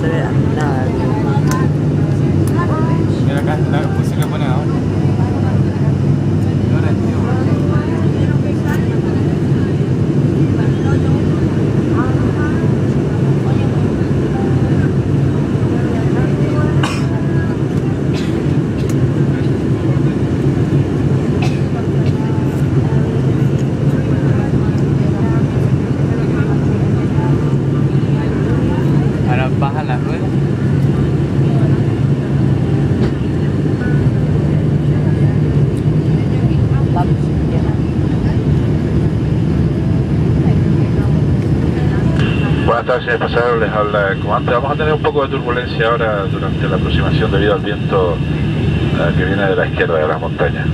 それな Buenas tardes, señores pasajeros, les habla el comandante. Vamos a tener un poco de turbulencia ahora durante la aproximación debido al viento eh, que viene de la izquierda de las montañas.